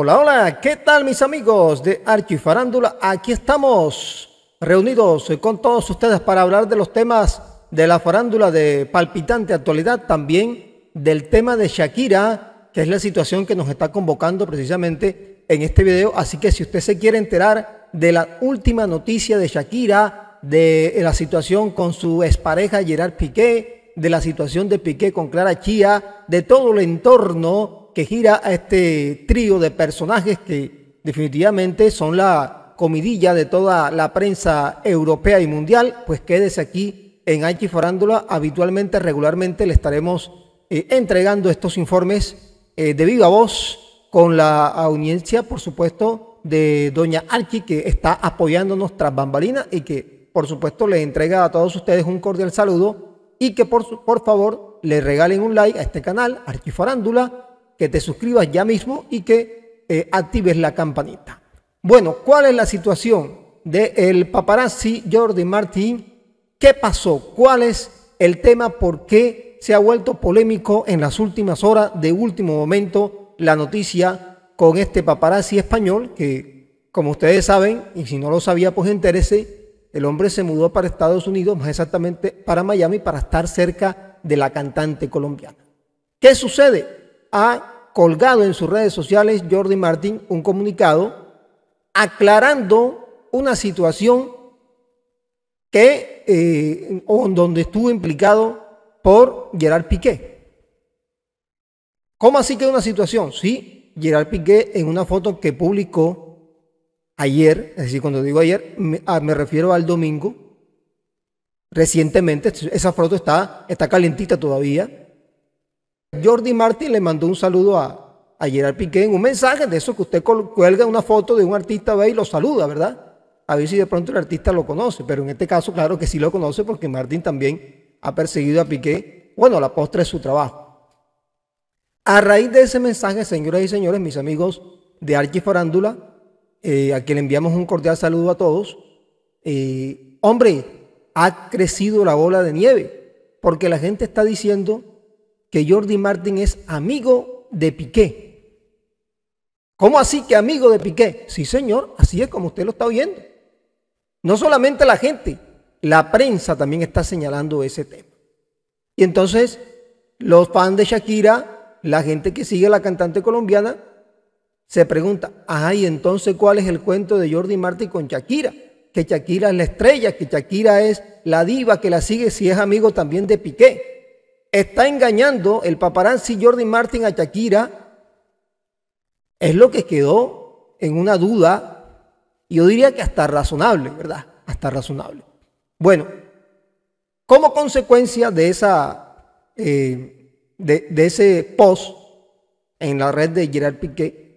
Hola, hola, ¿qué tal mis amigos de Archifarándula? Aquí estamos reunidos con todos ustedes para hablar de los temas de la farándula de palpitante actualidad, también del tema de Shakira, que es la situación que nos está convocando precisamente en este video. Así que si usted se quiere enterar de la última noticia de Shakira, de la situación con su expareja Gerard Piqué, de la situación de Piqué con Clara Chía, de todo el entorno que gira a este trío de personajes que definitivamente son la comidilla de toda la prensa europea y mundial, pues quédese aquí en H Farándula. Habitualmente, regularmente le estaremos eh, entregando estos informes eh, de viva voz con la audiencia, por supuesto, de doña Archi, que está apoyándonos tras bambalina y que, por supuesto, le entrega a todos ustedes un cordial saludo y que, por, por favor, le regalen un like a este canal, Archifarándula, que te suscribas ya mismo y que eh, actives la campanita. Bueno, ¿cuál es la situación del el paparazzi Jordi Martín? ¿Qué pasó? ¿Cuál es el tema? ¿Por qué se ha vuelto polémico en las últimas horas de último momento la noticia con este paparazzi español que, como ustedes saben, y si no lo sabía, pues entérese, el hombre se mudó para Estados Unidos, más exactamente para Miami, para estar cerca de la cantante colombiana. ¿Qué sucede? Ha colgado en sus redes sociales Jordi Martín un comunicado aclarando una situación que eh, donde estuvo implicado por Gerard Piqué. ¿Cómo así que una situación? Sí, Gerard Piqué en una foto que publicó ayer, es decir, cuando digo ayer, me, ah, refiero al domingo, recientemente, esa foto está, está calentita todavía, Jordi Martin le mandó un saludo a, a Gerard Piqué en un mensaje de eso que usted cuelga una foto de un artista, ve y lo saluda, ¿verdad? A ver si de pronto el artista lo conoce, pero en este caso, claro que sí lo conoce porque Martín también ha perseguido a Piqué. Bueno, la postre es su trabajo. A raíz de ese mensaje, señoras y señores, mis amigos de Archifarándula, eh, a quien le enviamos un cordial saludo a todos, eh, hombre, ha crecido la bola de nieve, porque la gente está diciendo que Jordi Martin es amigo de Piqué. ¿Cómo así que amigo de Piqué? Sí, señor, así es como usted lo está oyendo. No solamente la gente, la prensa también está señalando ese tema. Y entonces, los fans de Shakira, la gente que sigue a la cantante colombiana, se pregunta, ay, entonces, ¿cuál es el cuento de Jordi Martin con Shakira? Que Shakira es la estrella, que Shakira es la diva que la sigue si es amigo también de Piqué está engañando el paparazzi Jordi Martin a Shakira, es lo que quedó en una duda, yo diría que hasta razonable, ¿verdad? Hasta razonable. Bueno, como consecuencia de, esa, eh, de, ese post en la red de Gerard Piqué,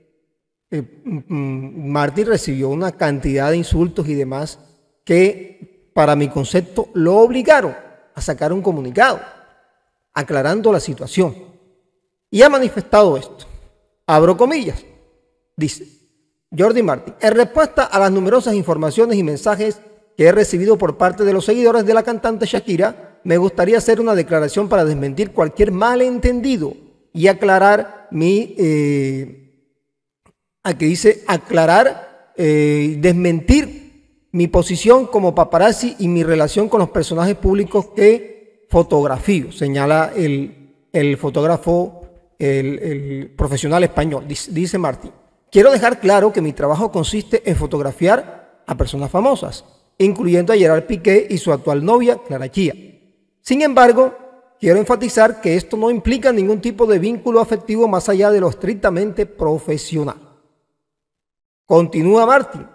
eh, mm, Martin recibió una cantidad de insultos y demás que, para mi concepto, lo obligaron a sacar un comunicado aclarando la situación. Y ha manifestado esto. Abro comillas. Dice Jordi Martin, en respuesta a las numerosas informaciones y mensajes que he recibido por parte de los seguidores de la cantante Shakira, me gustaría hacer una declaración para desmentir cualquier malentendido y aclarar mi, eh, aquí dice, aclarar, eh, desmentir mi posición como paparazzi y mi relación con los personajes públicos que fotografío, señala el, fotógrafo, el, profesional español, dice, Martín. Quiero dejar claro que mi trabajo consiste en fotografiar a personas famosas, incluyendo a Gerard Piqué y su actual novia, Clara Chía. Sin embargo, quiero enfatizar que esto no implica ningún tipo de vínculo afectivo más allá de lo estrictamente profesional. Continúa Martín.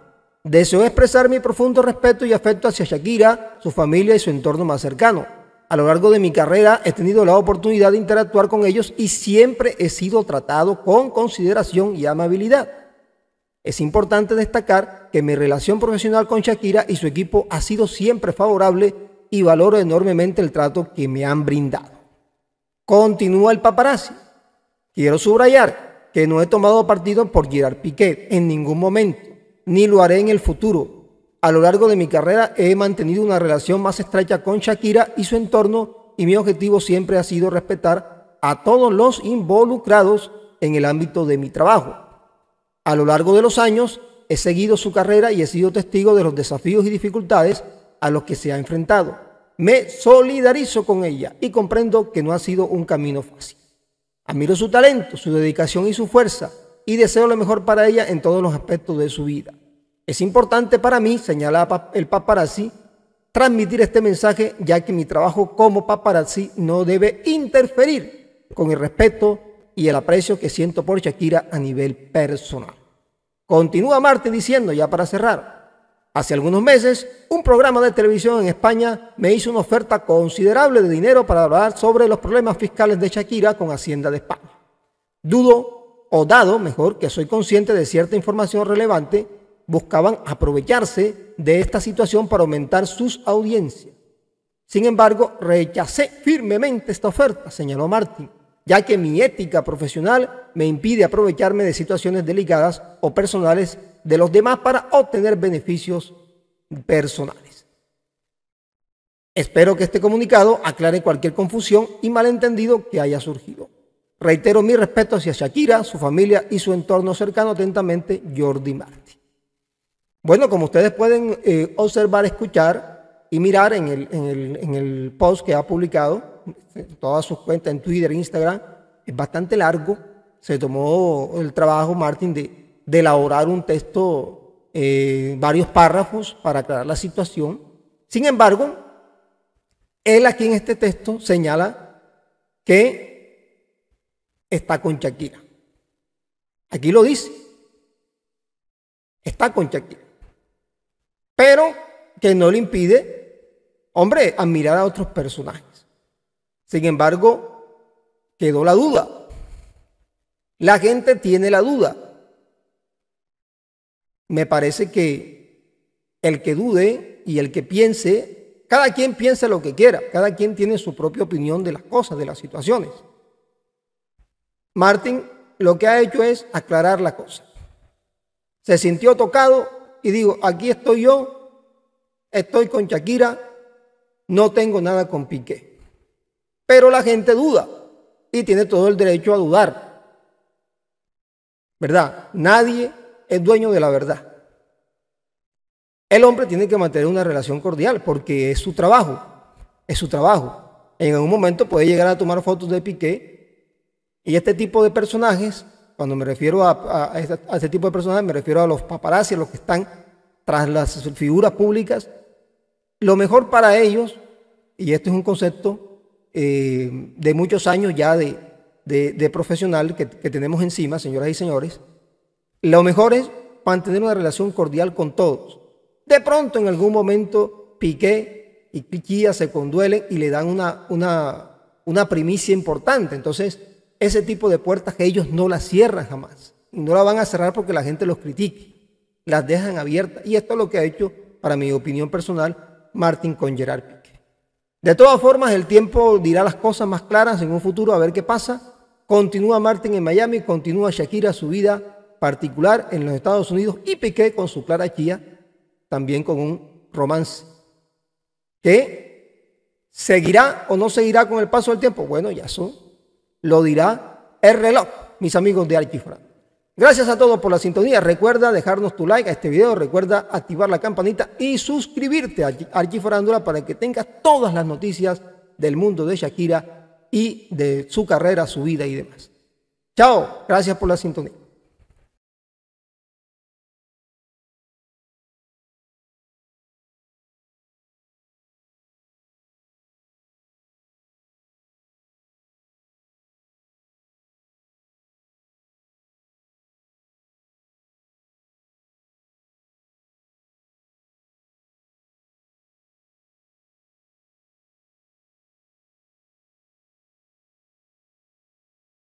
Deseo expresar mi profundo respeto y afecto hacia Shakira, su familia y su entorno más cercano a lo largo de mi carrera he tenido la oportunidad de interactuar con ellos y siempre he sido tratado con consideración y amabilidad. Es importante destacar que mi relación profesional con Shakira y su equipo ha sido siempre favorable y valoro enormemente el trato que me han brindado. Continúa el paparazzi. Quiero subrayar que no he tomado partido por Gerard Piquet en ningún momento, ni lo haré en el futuro, a lo largo de mi carrera he mantenido una relación más estrecha con Shakira y su entorno y mi objetivo siempre ha sido respetar a todos los involucrados en el ámbito de mi trabajo. A lo largo de los años he seguido su carrera y he sido testigo de los desafíos y dificultades a los que se ha enfrentado. Me solidarizo con ella y comprendo que no ha sido un camino fácil. Admiro su talento, su dedicación y su fuerza y deseo lo mejor para ella en todos los aspectos de su vida. Es importante para mí, señala el paparazzi, transmitir este mensaje ya que mi trabajo como paparazzi no debe interferir con el respeto y el aprecio que siento por Shakira a nivel personal. Continúa Marte diciendo, ya para cerrar, Hace algunos meses, un programa de televisión en España me hizo una oferta considerable de dinero para hablar sobre los problemas fiscales de Shakira con Hacienda de España. Dudo, o dado mejor, que soy consciente de cierta información relevante, buscaban aprovecharse de esta situación para aumentar sus audiencias. Sin embargo, rechacé firmemente esta oferta, señaló Martín, ya que mi ética profesional me impide aprovecharme de situaciones delicadas o personales de los demás para obtener beneficios personales. Espero que este comunicado aclare cualquier confusión y malentendido que haya surgido. Reitero mi respeto hacia Shakira, su familia y su entorno cercano atentamente, Jordi Martí. Bueno, como ustedes pueden eh, observar, escuchar y mirar en el, post que ha publicado, todas sus cuentas en Twitter, Instagram, es bastante largo. Se tomó el trabajo, Martín, de de elaborar un texto, eh, varios párrafos para aclarar la situación. Sin embargo, él aquí en este texto señala que está con Shakira. Aquí lo dice. Está con Shakira. Pero que no le impide, hombre, admirar a otros personajes. Sin embargo, quedó la duda. La gente tiene la duda me parece que el que dude y el que piense, cada quien piensa lo que quiera, cada quien tiene su propia opinión de las cosas, de las situaciones. Martín lo que ha hecho es aclarar la cosa. Se sintió tocado y digo, aquí estoy yo, estoy con Shakira, no tengo nada con Piqué. Pero la gente duda y tiene todo el derecho a dudar. ¿Verdad? Nadie es dueño de la verdad. El hombre tiene que mantener una relación cordial porque es su trabajo, es su trabajo. En algún momento puede llegar a tomar fotos de Piqué y este tipo de personajes, cuando me refiero a, este, tipo de personajes, me refiero a los paparazzi, a los que están tras las figuras públicas, lo mejor para ellos, y este es un concepto eh, de muchos años ya de, profesional que tenemos encima, señoras y señores, lo mejor es mantener una relación cordial con todos. De pronto, en algún momento, Piqué y Piquía se conduelen y le dan una, una, una primicia importante. Entonces, ese tipo de puertas que ellos no las cierran jamás. No la van a cerrar porque la gente los critique. Las dejan abiertas. Y esto es lo que ha hecho, para mi opinión personal, Martín con Gerard Piqué. De todas formas, el tiempo dirá las cosas más claras en un futuro, a ver qué pasa. Continúa Martín en Miami, continúa Shakira su vida particular en los Estados Unidos y Piqué con su Clara Chía también con un romance. ¿Que seguirá o no seguirá con el paso del tiempo? Bueno, ya eso lo dirá el reloj, mis amigos de Archifran. Gracias a todos por la sintonía. Recuerda dejarnos tu like a este video, recuerda activar la campanita y suscribirte a Archifarándula para que tengas todas las noticias del mundo de Shakira y de su carrera, su vida y demás. Chao, gracias por la sintonía.